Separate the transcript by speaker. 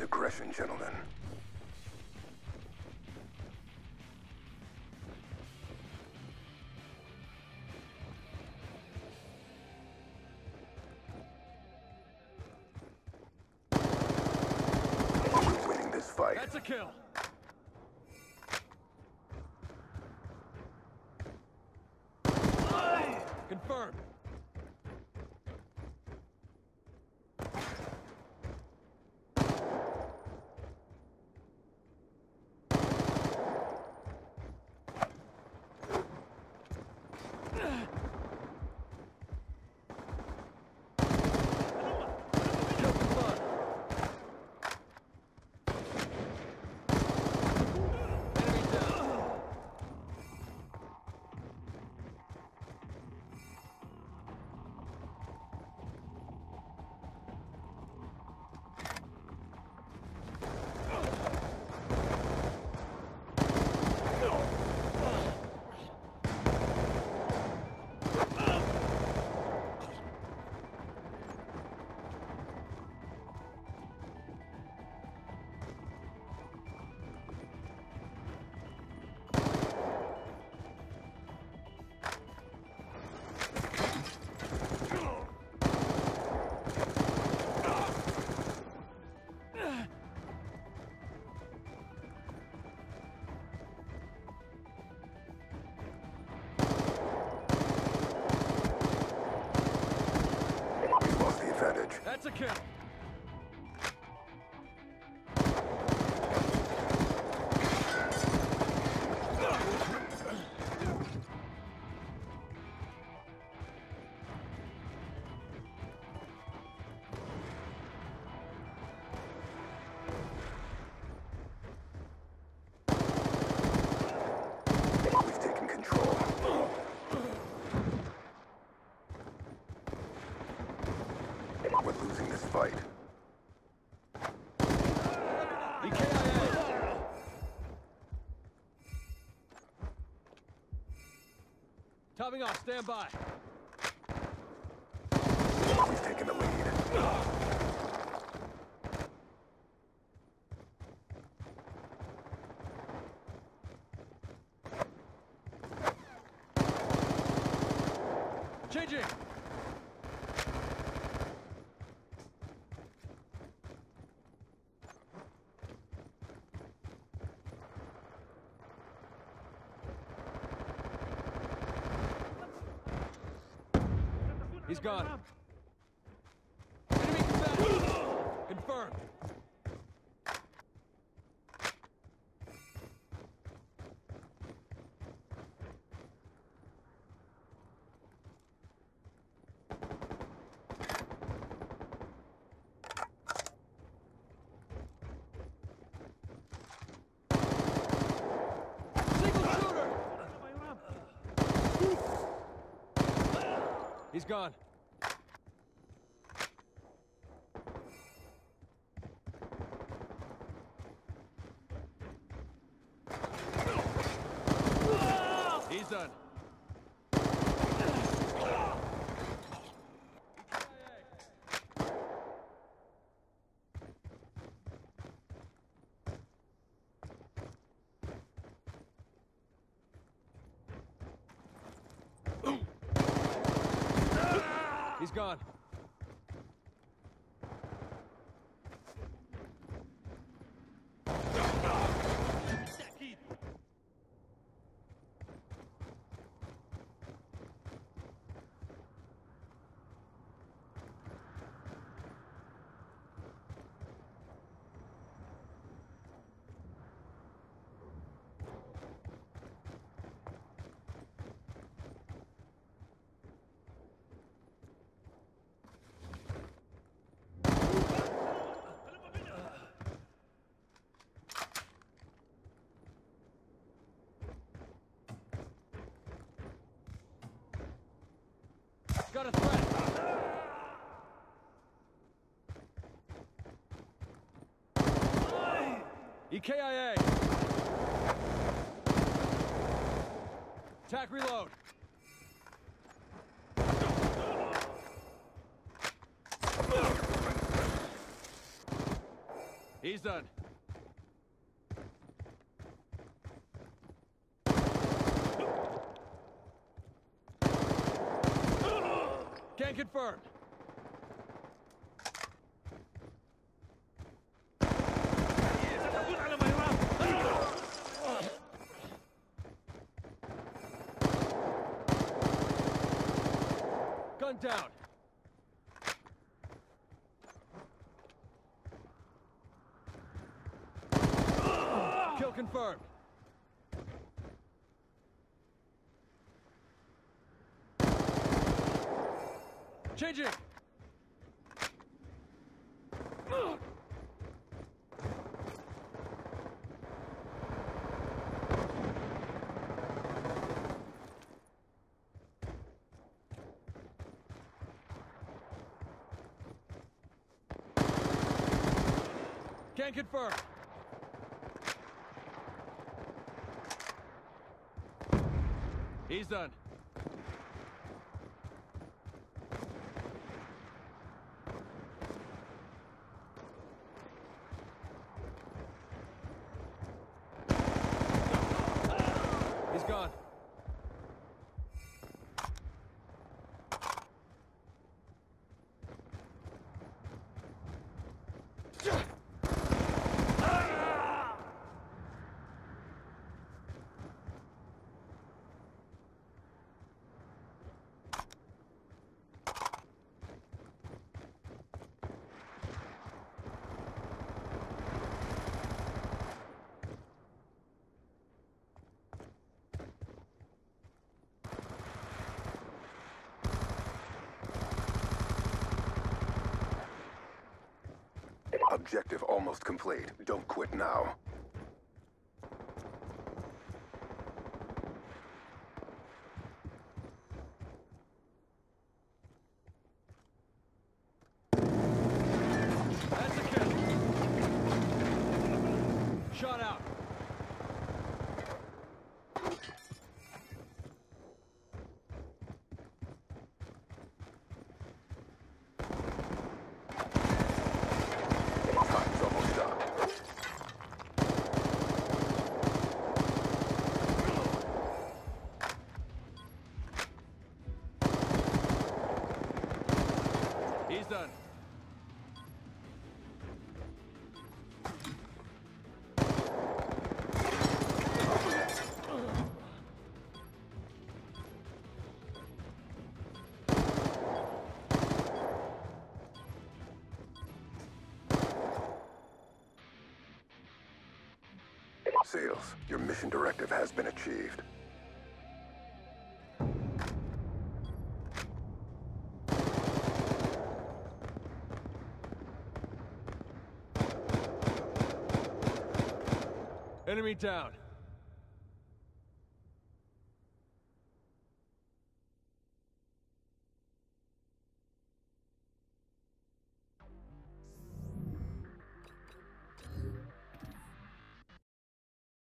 Speaker 1: and aggression, gentlemen. We're winning this fight.
Speaker 2: That's a kill. Confirmed. That's a kill.
Speaker 1: Fight.
Speaker 2: Topping off, stand by. He's gone. Enemy combatant. Confirmed. He's gone. He's done. He's gone. Got a threat. EKIA. Attack reload. He's done. Can't confirm. Gun down. Kill confirmed. Changing. Can confirm. He's done. He's gone.
Speaker 1: Objective almost complete. Don't quit now. Sales, your mission directive has been achieved.
Speaker 2: Enemy down.